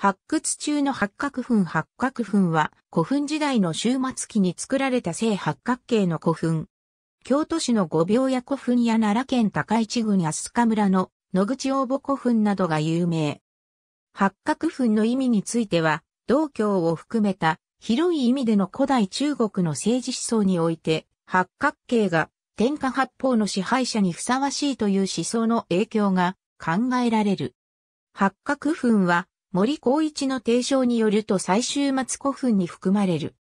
発掘中の八角墳八角墳は古墳時代の終末期に作られた正八角形の古墳。京都市の五秒屋古墳や奈良県高市郡安塚村の野口大母古墳などが有名。八角墳の意味については、道教を含めた広い意味での古代中国の政治思想において、八角形が天下八方の支配者にふさわしいという思想の影響が考えられる。八角墳は森光一の提唱によると最終末古墳に含まれる。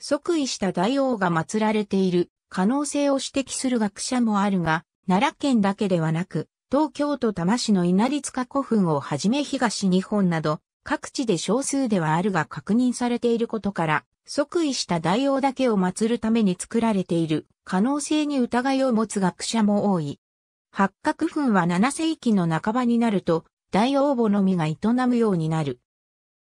即位した大王が祀られている可能性を指摘する学者もあるが、奈良県だけではなく、東京都多摩市の稲荷塚古墳をはじめ東日本など、各地で少数ではあるが確認されていることから、即位した大王だけを祀るために作られている可能性に疑いを持つ学者も多い。八角墳は7世紀の半ばになると、大王母のみが営むようになる。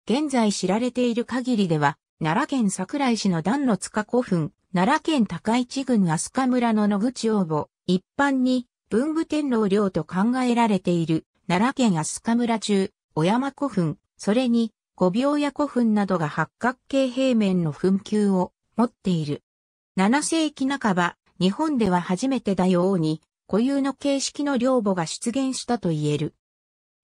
現在知られている限りでは、奈良県桜井市の段の塚古墳、奈良県高市郡飛鳥村の野口王母、一般に文武天皇陵と考えられている奈良県飛鳥村中、小山古墳、それに五秒屋古墳などが八角形平面の墳丘を持っている。7世紀半ば、日本では初めて大王に固有の形式の陵墓が出現したと言える。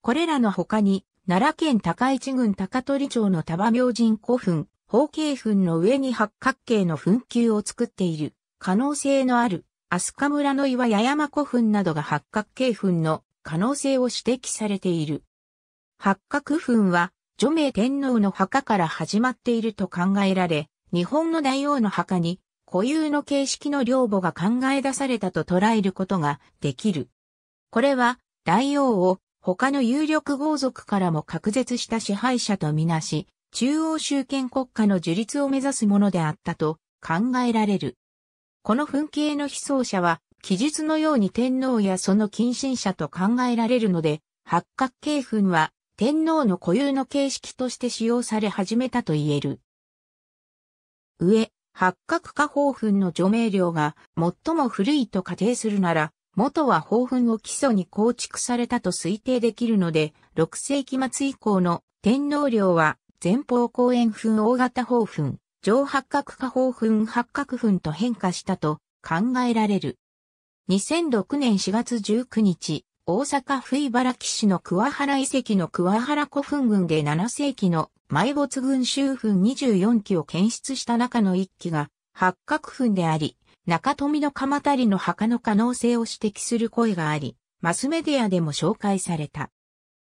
これらの他に、奈良県高市郡高取町の多馬明神古墳、方形墳の上に八角形の墳丘を作っている可能性のある、飛鳥村の岩八山古墳などが八角形墳の可能性を指摘されている。八角墳は、除名天皇の墓から始まっていると考えられ、日本の大王の墓に固有の形式の陵墓が考え出されたと捉えることができる。これは大王を他の有力豪族からも隔絶した支配者とみなし、中央集権国家の樹立を目指すものであったと考えられる。この墳形の悲壮者は、記述のように天皇やその近親者と考えられるので、八角形墳は天皇の固有の形式として使用され始めたと言える。上、八角化宝墳の除名量が最も古いと仮定するなら、元は宝墳を基礎に構築されたと推定できるので、6世紀末以降の天皇陵は前方後円墳大型宝墳、上八角化宝墳八角墳と変化したと考えられる。2006年4月19日、大阪府茨木市の桑原遺跡の桑原古墳群で7世紀の埋没群周墳24基を検出した中の1基が八角墳であり、中富の鎌足りの墓の可能性を指摘する声があり、マスメディアでも紹介された。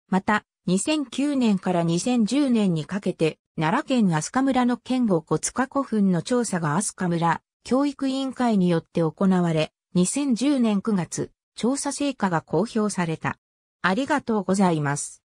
また、2009年から2010年にかけて、奈良県飛鳥村の県後小塚古墳の調査が飛鳥村教育委員会によって行われ、2010年9月、調査成果が公表された。ありがとうございます。